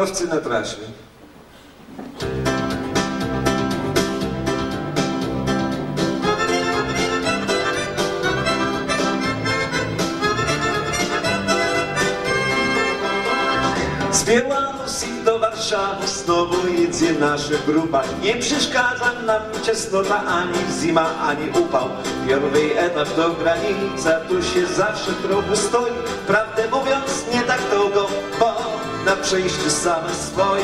Kierowcy na trasie. Z Białorusi do Warszawy znowu jedzie nasza grupa. Nie przeszkadza nam ciasnota ani zima, ani upał. Pierwszy etap do granica, tu się zawsze trochę stoi. Prawdę mówiąc, nie tak długo, przejściu same swoi.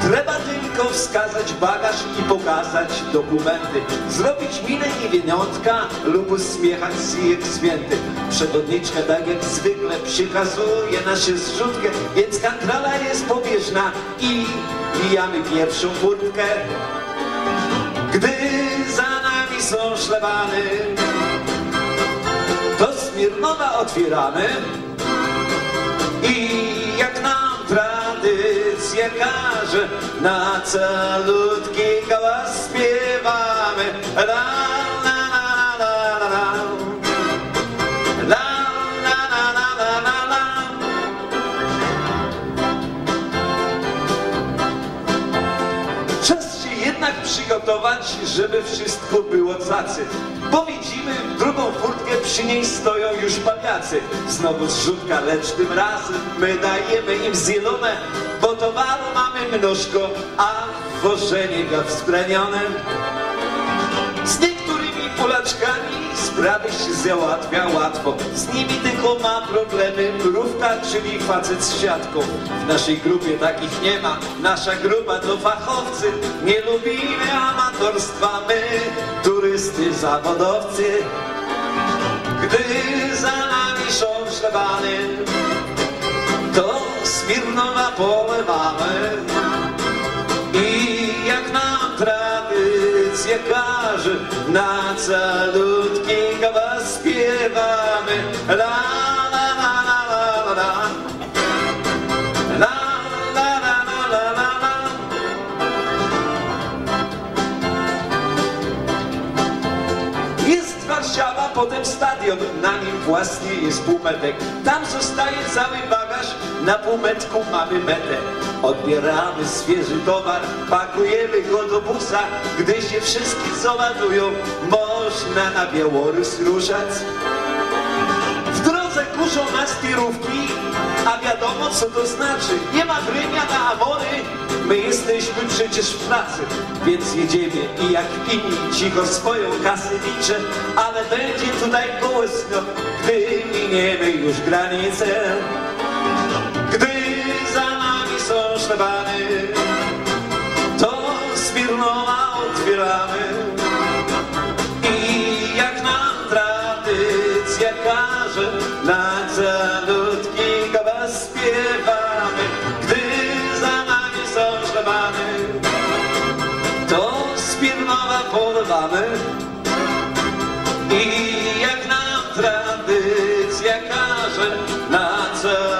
Trzeba tylko wskazać bagaż i pokazać dokumenty. Zrobić minę niewiniątka lub uśmiechać się jak święty. Przewodniczka tak jak zwykle przykazuje nasze zrzutkę, więc kontrola jest pobieżna i mijamy pierwszą furtkę. Gdy za nami są szlebany, to Smirnowa otwieramy i la, la, la, la. Czas się jednak przygotować, żeby wszystko było cacy. Bo widzimy drugą furtkę, przy niej stoją już paniacy. Znowu zrzutka, lecz tym razem my dajemy im zielone, bo towaru mamy mnóżko, a wożenie go wzbranione. Z niektórymi Polaczkami sprawy się załatwia łatwo. Z nimi tylko ma problemy mrówka, czyli facet z siatką. W naszej grupie takich nie ma. Nasza grupa to fachowcy. Nie lubimy amatorstwa, my turysty, zawodowcy. Gdy za nami są to Smirnowa polewamy. I jak nam tradycja każe, na calutki hałas śpiewamy. La, la, la, la, la, la, la. Potem stadion, na nim właśnie jest półmetek. Tam zostaje cały na półmetku mamy metę. Odbieramy świeży towar, pakujemy go do busa. Gdy się wszystkie załadują, można na Białoruś ruszać. W drodze kuszą nas tirówki, a wiadomo co to znaczy. Nie ma grymia na amory, my jesteśmy przecież w pracy, więc jedziemy i jak inni cicho swoją kasę liczę, ale będzie tutaj głośno, gdy miniemy już granicę. i jak nam tradycja każe na calutki was śpiewamy. Gdy za nami są szlabany to z Pilnowa porwamy. I jak nam tradycja każe na calutki